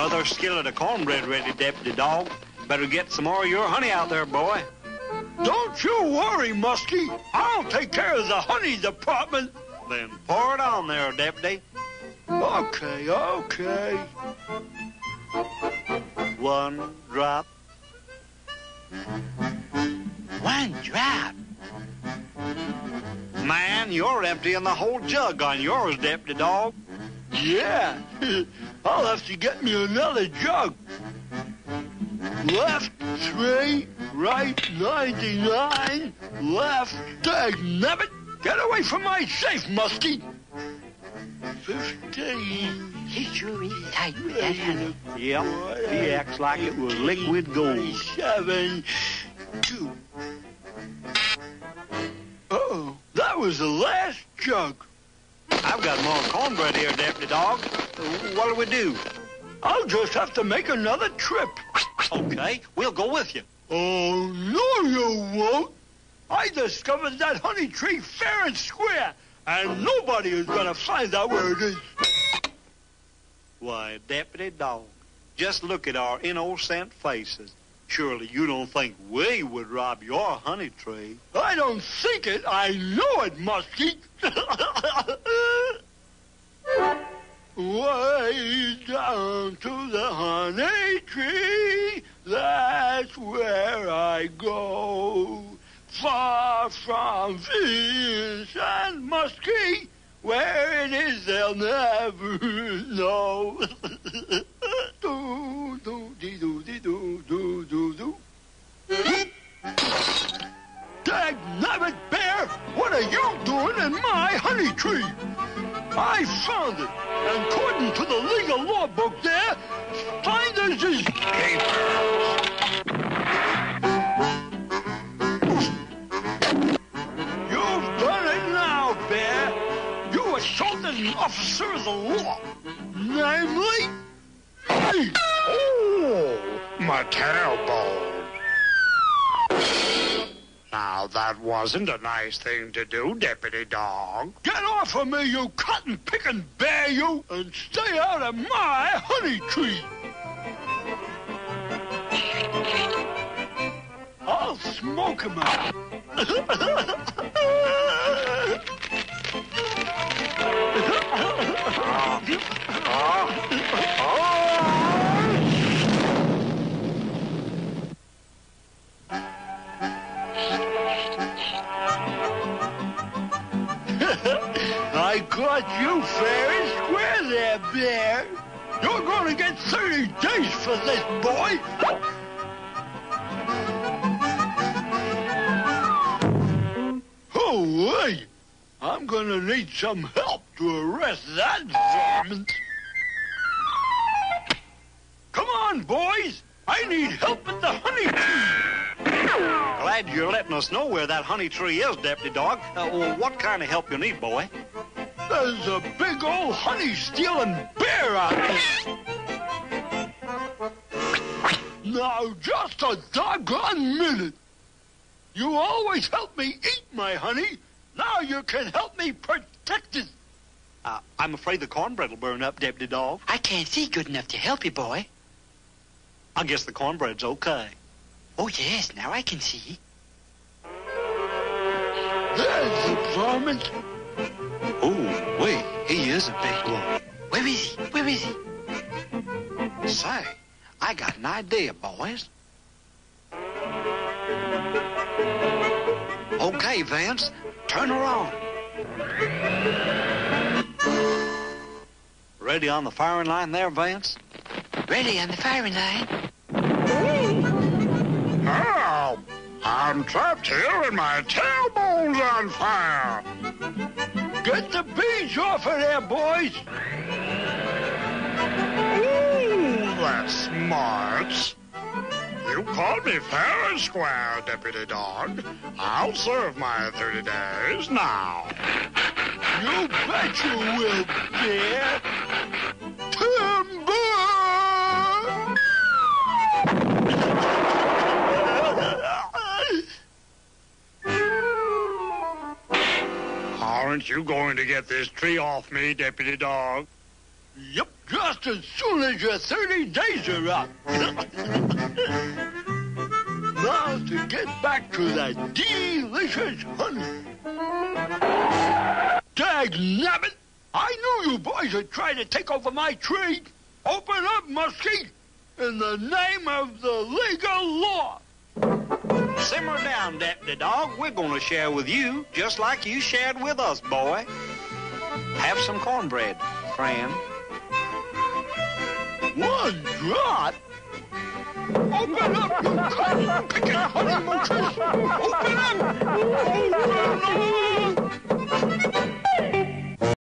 Another skillet of cornbread ready, Deputy Dawg. Better get some more of your honey out there, boy. Don't you worry, Muskie. I'll take care of the honey department. Then pour it on there, Deputy. Okay, okay. One drop. One drop. Man, you're emptying the whole jug on yours, Deputy Dawg. Yeah. I'll have to get me another jug. Left three, right 99, left dag nabbit. Get away from my safe, Muskie. 15. He's sure really tight with that honey. Yep, he acts like it was liquid gold. Seven, two. Uh-oh, that was the last jug. I've got more cornbread here, Deputy Dawg. What'll we do? I'll just have to make another trip. Okay, we'll go with you. Oh, no, you won't. I discovered that honey tree fair and square, and nobody is going to find out where it is. Why, Deputy Dawg, just look at our innocent faces. Surely you don't think we would rob your honey tree. I don't think it. I know it, Muskie. Way down to the honey tree, that's where I go. Far from Vince and Muskie, where it is they'll never know. do, do, dee, do, dee, do, do. Dag nabbit, Bear! What are you doing in my honey tree? I found it, and according to the legal law book there, finders is keepers. You've done it now, Bear. You assaulted an officer of the law. Namely, me. Oh, my tailbone. Now, that wasn't a nice thing to do, Deputy Dawg. Get off of me, you cotton-picking bear, you, and stay out of my honey tree. I'll smoke him out. I ah, ah, ah. Caught you fair and square there, Bear. You're to get 30 days for this, boy. Oh, wait. I'm to need some help to arrest that varmint. Come on, boys. I need help at the honey tree. Glad you're letting us know where that honey tree is, Deputy Dawg. Uh, well, what kind of help you need, boy? There's a big old honey stealing bear out there. Now, just a doggone minute. You always help me eat my honey. Now you can help me protect it. Uh, I'm afraid the cornbread will burn up, Deputy Dawg. I can't see good enough to help you, boy. I guess the cornbread's okay. Oh, yes, now I can see. There's the varmint. Oh, is a big one. Where is he? Where is he? Say, I got an idea, boys. Okay, Vance, turn her on. Ready on the firing line there, Vance? Ready on the firing line. Help! I'm trapped here and my tailbone's on fire. Get the beans off of there, boys. Ooh, that's smart. You called me fair and square, Deputy Dawg. I'll serve my 30 days now. You bet you will, Bear. Aren't you going to get this tree off me, Deputy Dawg? Yep, just as soon as your 30 days are up. now to get back to that delicious honey. Dag nabbit! I knew you boys would try to take over my tree. Open up, Muskie, in the name of the legal law. Down, Deputy Dawg. We're going to share with you, just like you shared with us, boy. Have some cornbread, friend. One drop? Open up, you cotton-picking honey! Open up! Open up!